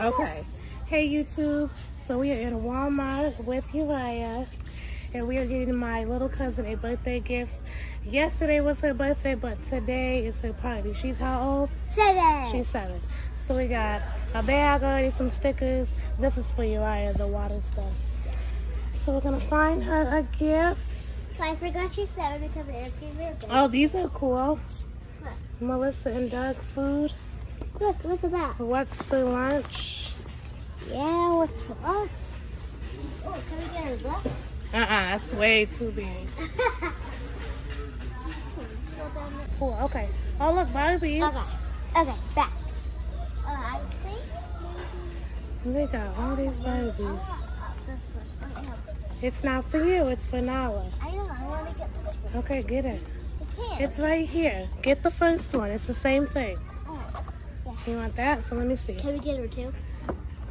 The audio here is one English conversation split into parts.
Okay. Hey YouTube. So we are in Walmart with Uriah and we are getting my little cousin a birthday gift. Yesterday was her birthday, but today is her party. She's how old? Seven. She's seven. So we got a bag already, some stickers. This is for Uriah, the water stuff. So we're gonna find her a gift. I forgot she's seven because it is your birthday. Oh, these are cool. Look. Melissa and Doug food. Look, look at that. What's for lunch? Yeah, what's for us? Oh, can we get a book? Uh-uh, that's way too big. Cool, okay. Oh, look, Barbies. okay. Okay, back. Uh, I think They got all these Barbies. this one. I know. It's not for you, it's for Nala. I know. I want to get this one. Okay, get it. It's right here. Get the first one. It's the same thing. Oh, You want that? So let me see. Can we get her two?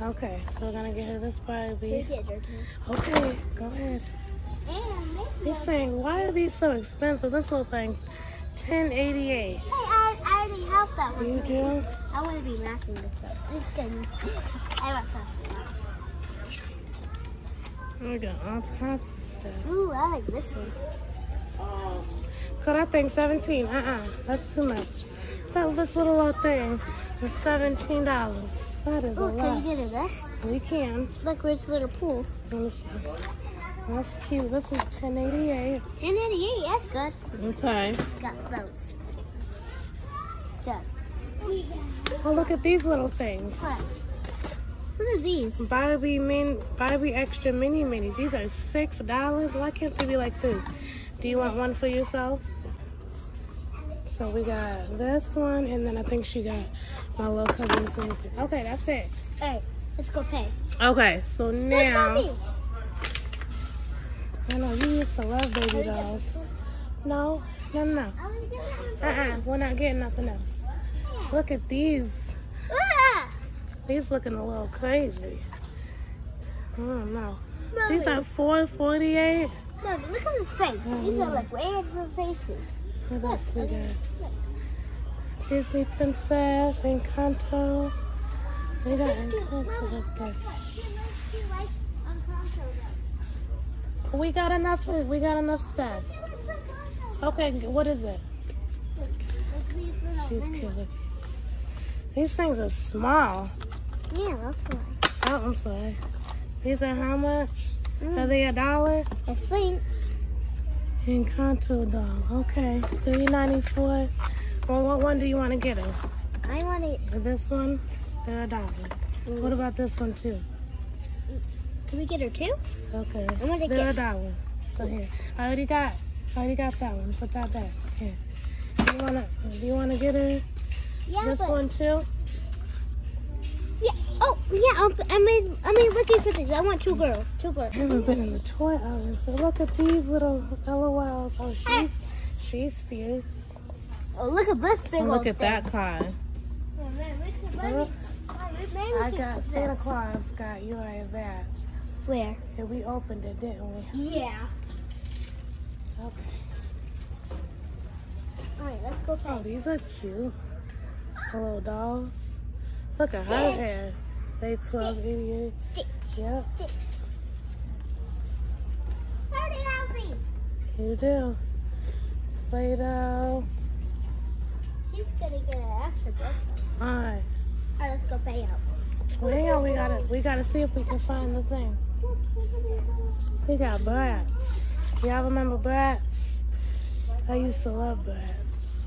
Okay, so we're gonna get her this Can we Barbie. get her two? Okay, go ahead. He's saying, why are these so expensive? This little thing, ten eighty eight. Hey, I, I already have that one. You so do? I want to be matching this one. It's good. I want that. We got all types of stuff. Ooh, I like this one. Cut that thing 17. Uh-uh. That's too much. That this little old thing is $17. That is a Ooh, can lot. you get this? We can. Look, where's the little pool? Let me see. That's cute. This is 1088. 1088, that's good. Okay. It's got those. Good. Oh, look at these little things. What? What are these? Barbie min Barbie extra mini minis. These are six dollars. Why can't they be like two? Do you want one for yourself? So we got this one, and then I think she got my little cousin something. Okay, that's it. Alright, let's go pay. Okay, so now Mommy. I know you used to love baby dolls. No, no, no. I Uh-uh, we're not getting nothing else. Look at these. Ah! These looking a little crazy. I don't know. These are four forty eight. Mommy, look at his face. These are like random faces. What else we got? Disney Princess, Encanto. We got Encanto up there. We got enough. We got enough stuff. Okay, what is it? She's killing. These things are small. Yeah, that's right. Oh, I'm sorry. These are how much? Are they a dollar? I think. Encanto doll. Okay, three ninety four. Well, what one do you want to get her? I want to. This one, they're a dollar. Mm. What about this one too? Can we get her two? Okay, I wanna they're get- a dollar. So here, I already got, I already got that one. Put that back. Here. Do you wanna, do you wanna get her Yeah, this but one too? Yeah. Oh, yeah. I'm, I mean, I mean, looking for these. I want two girls. Two girls. I haven't been in the toy aisle. So look at these little LOLs. Oh, she's, she's fierce. Oh, look at this big Oh, look at thing. that car. Oh, man, we could- maybe- Look, maybe we I got Santa. Claus got you like that. Where? And we opened it, didn't we? Yeah. Okay. All right, let's go Oh, these are cute. The little dolls. Look at her hair. They 1288. Stitch. Yep, Stitch. I already have these. you do. Play-Doh. She's gonna get an extra book. Alright. Let's go pay out. Well, hang on, we gotta we gotta see if we can find the thing. We got Bratz. Y'all remember Bratz? I used to love Bratz.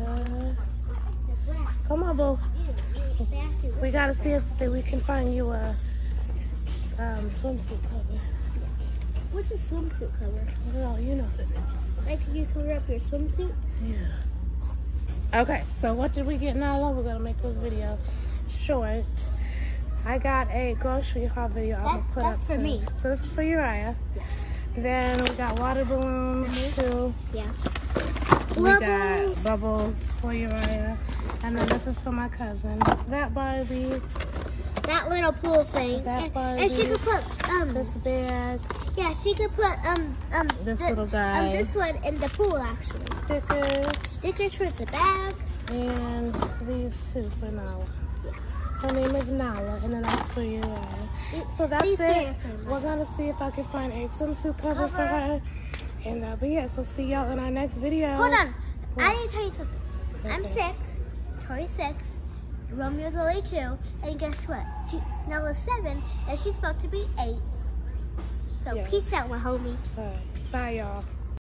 Uh, come on, boo. We gotta see if we can find you a um, swimsuit cover. What's a swimsuit cover? Well, you know what it is. Like you cover up your swimsuit? Yeah. Okay, so what did we get now? We're gonna make this video short. I got a grocery haul video I'm gonna That's- put that's up for soon. me. So this is for Uriah. Then we got water balloons too. Yeah. We got Bubbles. bubbles for Uriah. And then this is for my cousin. That Barbie, That little pool thing. That and, and she could put um this bag, yeah, she could put um um This the- little guy. Um, this one in the pool actually. stickers, Stickers for the bag. and these two for now. Her name is Nala, and then that's for you. Uh, so that's it. it for me. We're gonna see if I can find a swimsuit cover for her. And uh, but yeah, so see y'all in our next video. Hold on. What? I need to tell you something. I'm Okay. six, Tori's six, Romeo's only two, and guess what? She Nala's seven, and she's about to be eight. So Yeah. peace out, my homie. Bye, Bye y'all.